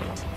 clase.